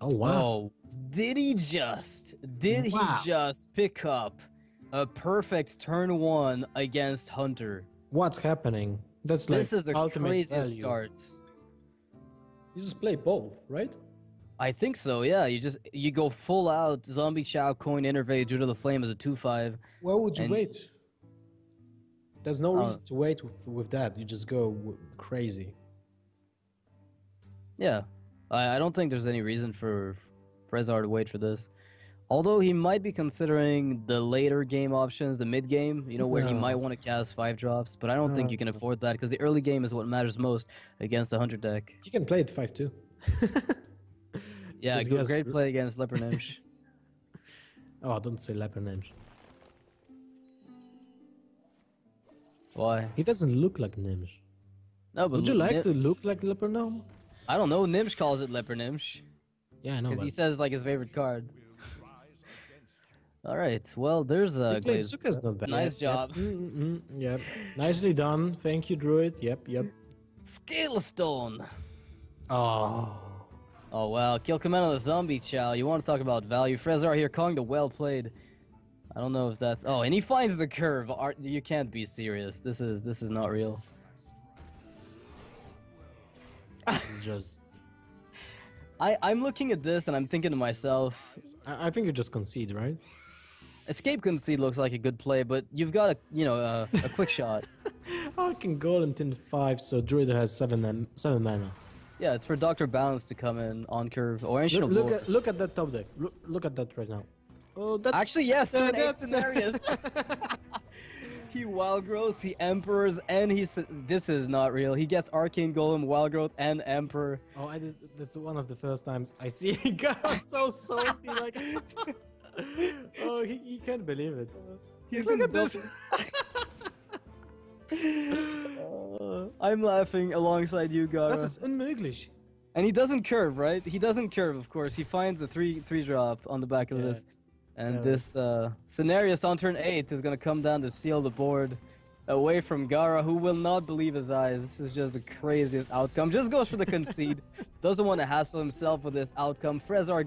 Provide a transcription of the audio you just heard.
Oh wow! Oh, did he just? Did Wow. he just pick up a perfect turn one against Hunter? What's happening? That's like this is the ultimate craziest value. start. You just play both, right? I think so. Yeah, you just you go full out zombie chow coin innervate Druid of the Flame as a two five. Why would you And- wait? There's no Uh, reason to wait with, with that. You just go w- crazy. Yeah, I, I don't think there's any reason for Frezzar to wait for this. Although he might be considering the later game options, the mid game, you know, where he might want to cast five drops, but I don't think you can afford that because the early game is what matters most against the hunter deck. You can play it five two. Yeah, Because he good, has great play against Leper Nimsh. Oh, don't say leper names. Why? He doesn't look like Nimsh. No, but Would you like Nim- to look like leper gnome? I don't know. Nimsh calls it Leper Nimsh Yeah, I know. because he says like his favorite card. All right. Well, there's uh, He played Glaze. Zuka's not bad. Nice job. Yep. mm mm, yep. Nicely done. Thank you, Druid. Yep, yep. Scalestone. Oh. Oh well, kill command the zombie chow. You want to talk about value? Frezzar here calling the well played. I don't know if that's. Oh, and he finds the curve. Art, you can't be serious. This is this is not real. just. I I'm looking at this and I'm thinking to myself, I, I think you just concede, right? escape concede looks like a good play, but you've got a you know a, a quick shot. I can golem tin five, so Druid has seven and seven mana. Yeah, it's for Doctor Balance to come in on curve or ancient Look, look at look at that top deck. Look, look at that right now. Oh, that's Actually, yes, uh, that's- scenarios. He wild growths, he emperors, and he's this is not real. He gets arcane golem, wild growth, and emperor. Oh, I did, that's one of the first times I see a guy so salty. Like, oh, he, he can't believe it. He's Look at this. Uh, I'm laughing alongside you, Gara. Das ist unmöglich. And he doesn't curve, right? He doesn't curve, of course. He finds a three three drop on the back of Yeah. this. And Yeah. this uh, Cenarius on turn 8 is going to come down to seal the board away from Gara, who will not believe his eyes. This is just the craziest outcome. Just goes for the concede. Doesn't want to hassle himself with this outcome. Frezzar